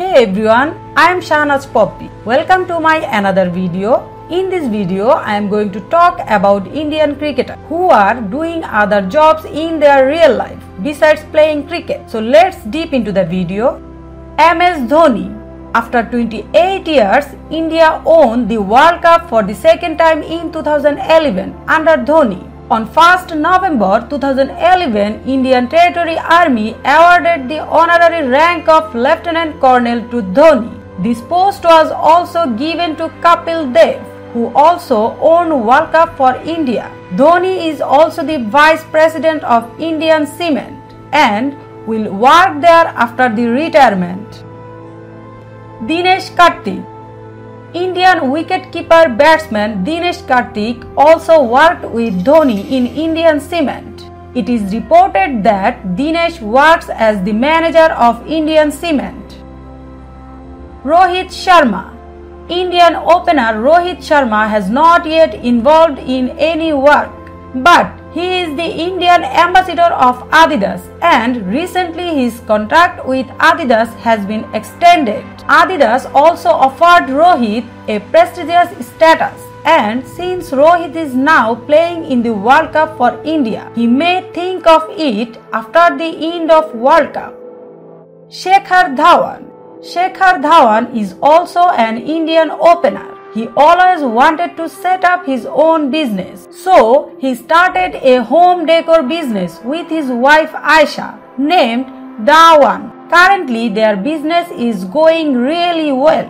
Hey everyone, I am Shahnaz Poppy. Welcome to my another video. In this video, I am going to talk about Indian cricketers who are doing other jobs in their real life besides playing cricket. So let's deep into the video. MS Dhoni after 28 years, India won the World Cup for the second time in 2011 under Dhoni. On 1st November 2011, Indian Territory Army awarded the honorary rank of Lieutenant Colonel to Dhoni. This post was also given to Kapil Dev, who also won World Cup for India. Dhoni is also the Vice President of Indian Cement and will work there after the retirement. Dinesh Karthik Indian wicketkeeper batsman Dinesh Karthik also worked with Dhoni in Indian Cement. It is reported that Dinesh works as the manager of Indian Cement. Rohit Sharma Indian opener Rohit Sharma has not yet involved in any work, but he is the Indian ambassador of Adidas and recently his contract with Adidas has been extended. Adidas also offered Rohit a prestigious status and since Rohit is now playing in the World Cup for India, he may think of it after the end of World Cup. Shikhar Dhawan Shikhar Dhawan is also an Indian opener. He always wanted to set up his own business. So he started a home decor business with his wife Aisha named Dawan. Currently their business is going really well.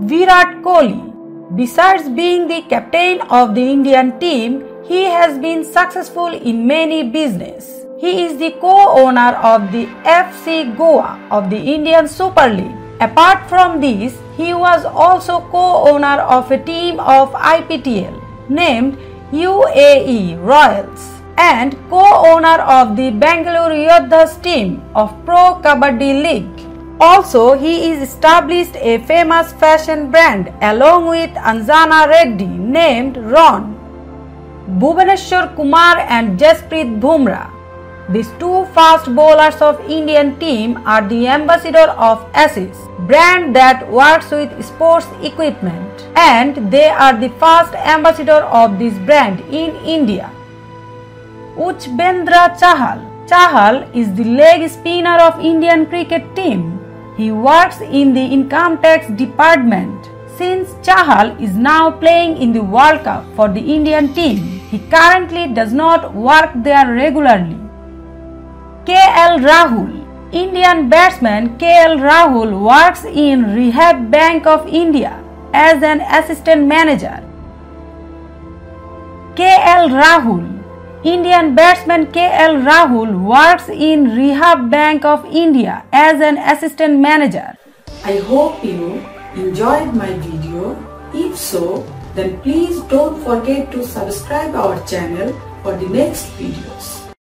Virat Kohli Besides being the captain of the Indian team, he has been successful in many business. He is the co-owner of the FC Goa of the Indian Super League. Apart from this, he was also co-owner of a team of IPTL named UAE Royals and co-owner of the Bangalore Yodhas team of Pro Kabaddi League. Also, he is established a famous fashion brand along with Anjana Reddy named Wrogn. Bhuvneshwar Kumar and Jasprit Bumrah these two fast bowlers of Indian team are the ambassador of Asics, brand that works with sports equipment and they are the first ambassador of this brand in India. Yuzvendra Chahal Chahal is the leg spinner of Indian cricket team. He works in the income tax department. Since Chahal is now playing in the World Cup for the Indian team, he currently does not work there regularly. KL Rahul Indian batsman KL Rahul works in Reserve Bank of India as an assistant manager. KL Rahul Indian batsman KL Rahul works in Reserve Bank of India as an assistant manager. I hope you enjoyed my video. If so, then please don't forget to subscribe our channel for the next videos.